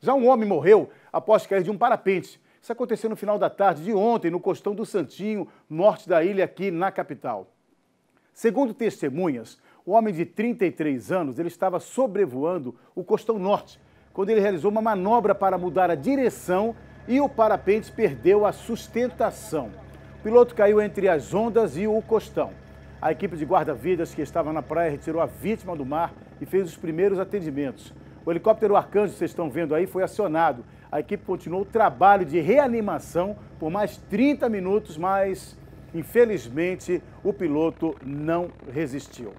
Já um homem morreu após cair de um parapente. Isso aconteceu no final da tarde de ontem, no costão do Santinho, norte da ilha, aqui na capital. Segundo testemunhas, o homem de 33 anos ele estava sobrevoando o costão norte, quando ele realizou uma manobra para mudar a direção e o parapente perdeu a sustentação. O piloto caiu entre as ondas e o costão. A equipe de guarda-vidas que estava na praia retirou a vítima do mar e fez os primeiros atendimentos. O helicóptero Arcanjo, vocês estão vendo aí, foi acionado. A equipe continuou o trabalho de reanimação por mais 30 minutos, mas infelizmente o piloto não resistiu.